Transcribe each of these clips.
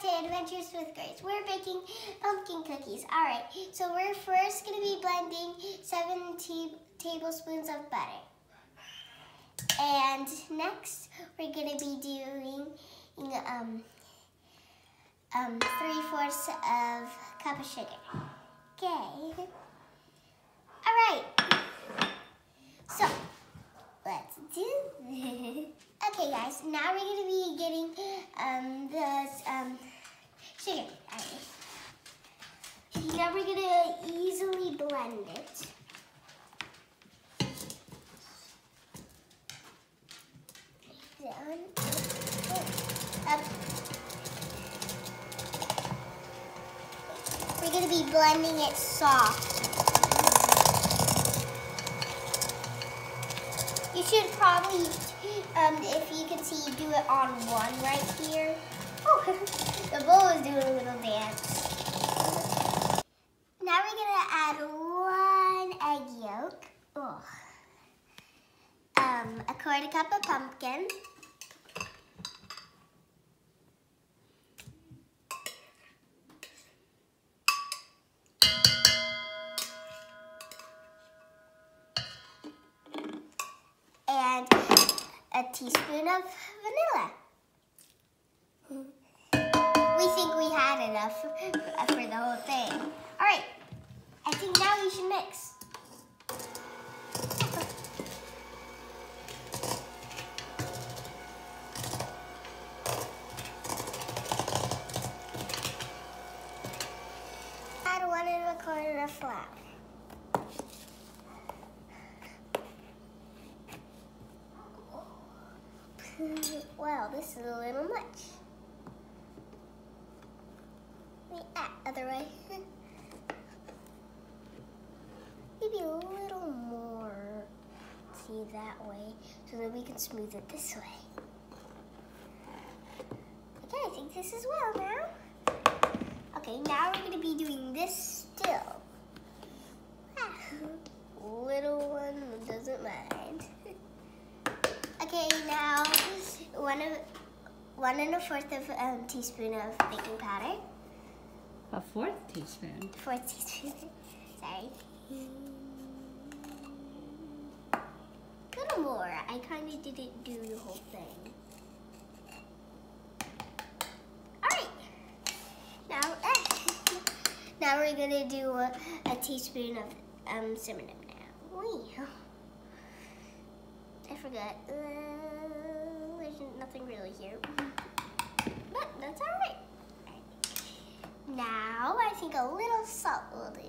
to Adventures with Grace. We're baking pumpkin cookies. All right, so we're first to be blending seven tablespoons of butter. And next, we're to be doing um, um, three-fourths of a cup of sugar. Okay. All right. So, let's do this. Okay, guys, now we're going to be getting um, the um, sugar. Now we're to easily blend it. Down, up. We're to be blending it soft. You should probably um, if you can see, do it on one right here. Oh, the bowl is doing a little dance. Now we're gonna add one egg yolk. Um, a quarter cup of pumpkin. and a teaspoon of vanilla. We think we had enough uh, for the whole thing. All right, I think now we should mix. Add one and a quarter of flour. wow, this is a little much. Other way. Maybe a little more. See that way, so that we can smooth it this way. Okay, I think this is well now. Okay, now we're gonna be doing this still. Little one doesn't mind. Okay, now one of one and a fourth of a um, teaspoon of baking powder. A fourth teaspoon. Fourth teaspoon. Sorry. Little more. I kind of didn't do the whole thing. All right. Now, now we're gonna do a, a teaspoon of um, cinnamon. Now. I forgot. Uh, there's nothing really here. But that's all right. Now I think a little salt will do.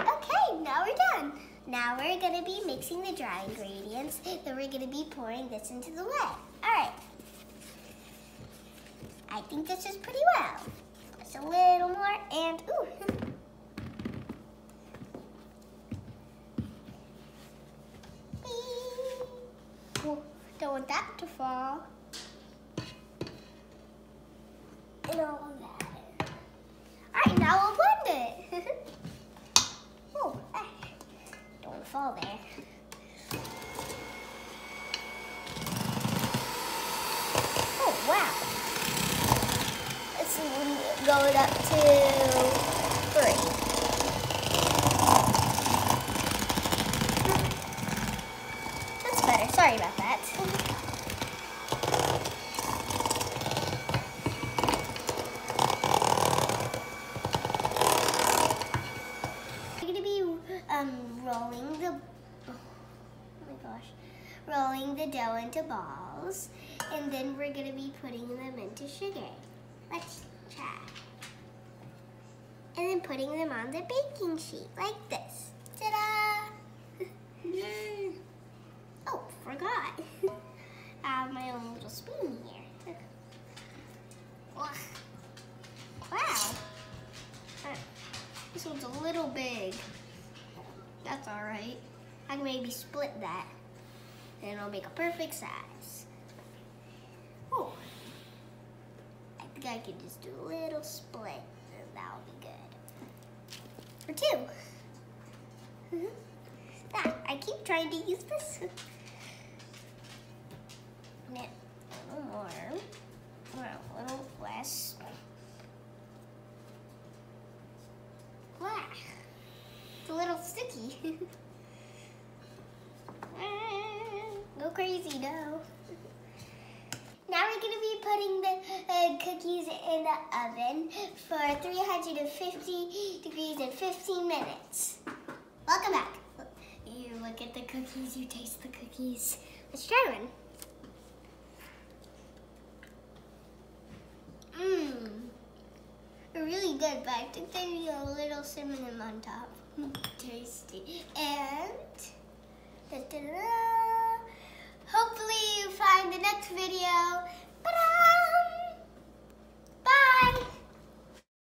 Okay, now we're done. Now we're gonna be mixing the dry ingredients. Then we're gonna be pouring this into the wet. All right. I think this is pretty well. Just a little more and ooh. Don't want that to fall. All of that. Alright, now we'll blend it. oh, eh. don't fall there. Oh, wow. Is going up to three. Sorry about that. We're going to be um, rolling the, oh gosh, rolling the dough into balls. And then we're going to be putting them into sugar. Let's try. And then putting them on the baking sheet like this. Ta-da! Yay! Oh, forgot. I have my own little spoon here. Wow. Uh, this one's a little big. That's all right. I can maybe split that and it'll make a perfect size. Oh, I think I can just do a little split and that'll be good. For two. Mm -hmm. That, I keep trying to use this. Knit a little more, a little less. Wow, it's a little sticky. crazy now. Now we're going to be putting the uh, cookies in the oven for 350 degrees in 15 minutes. Welcome back. You look at the cookies, you taste the cookies. Let's try one. Mmm. Really good, but I think they need a little cinnamon on top. Tasty. And da -da -da. Find the next video.